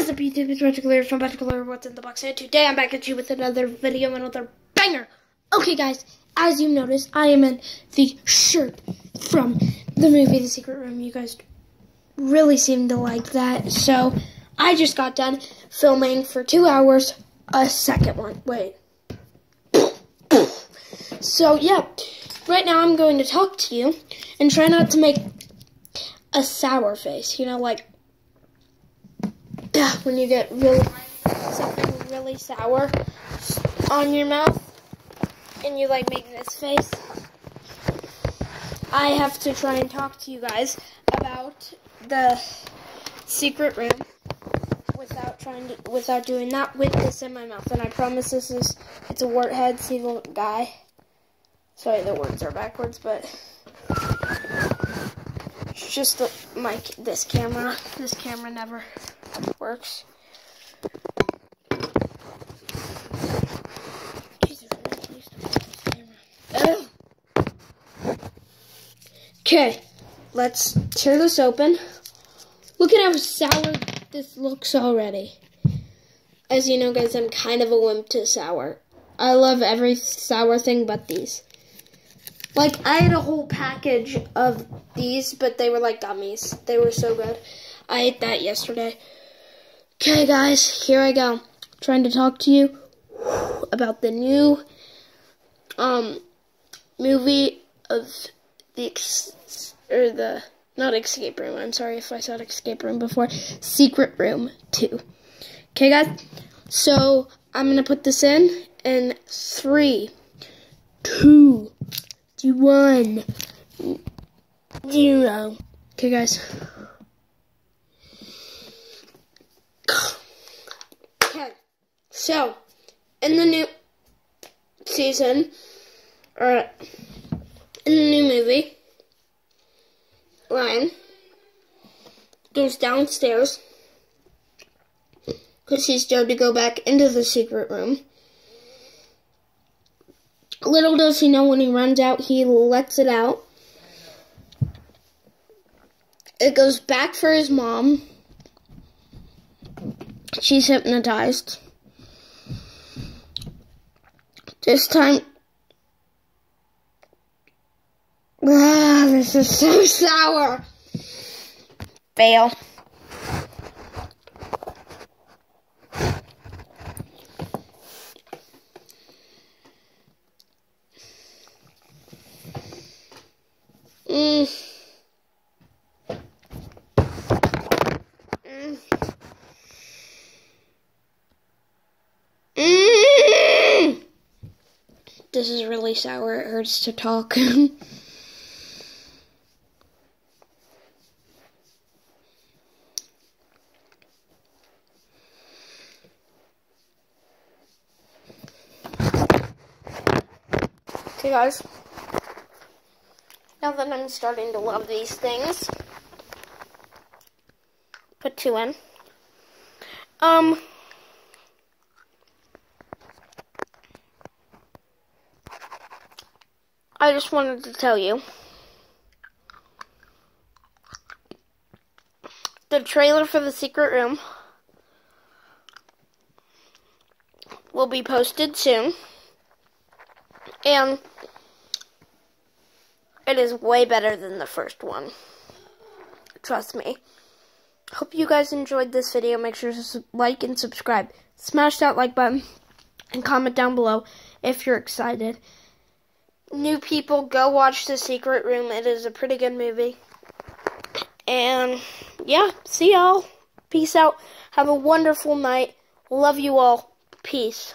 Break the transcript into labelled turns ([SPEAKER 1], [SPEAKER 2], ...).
[SPEAKER 1] What is up YouTube? It's Lear from Lear What's in the Box and today I'm back at you with another video, another banger. Okay guys, as you noticed, I am in the shirt from the movie The Secret Room. You guys really seem to like that. So I just got done filming for two hours a second one. Wait. So yeah, right now I'm going to talk to you and try not to make a sour face. You know, like when you get really something really sour on your mouth and you like make this face. I have to try and talk to you guys about the secret room without trying to without doing that with this in my mouth. And I promise this is it's a Warhead single guy. Sorry, the words are backwards, but it's just the, my this camera. This camera never works. Okay, let's tear this open. Look at how sour this looks already. As you know, guys, I'm kind of a wimp to sour. I love every sour thing but these. Like, I had a whole package of these, but they were like gummies. They were so good. I ate that yesterday. Okay, guys, here I go. trying to talk to you about the new um movie of the ex- or the not escape room. I'm sorry if I said escape room before. Secret Room 2. Okay, guys. So I'm gonna put this in in three, two, one, zero. Okay, guys. Okay. So, in the new season, or in the new movie, Ryan goes downstairs because he's told to go back into the secret room. Little does he know when he runs out, he lets it out. It goes back for his mom. She's hypnotized. This time. Ah, this is so sour. Fail. Mm. This is really sour. It hurts to talk. okay, guys. Now that I'm starting to love these things, put two in. Um. I just wanted to tell you. The trailer for The Secret Room will be posted soon. And it is way better than the first one. Trust me. Hope you guys enjoyed this video. Make sure to like and subscribe. Smash that like button and comment down below if you're excited new people, go watch The Secret Room. It is a pretty good movie. And yeah, see y'all. Peace out. Have a wonderful night. Love you all. Peace.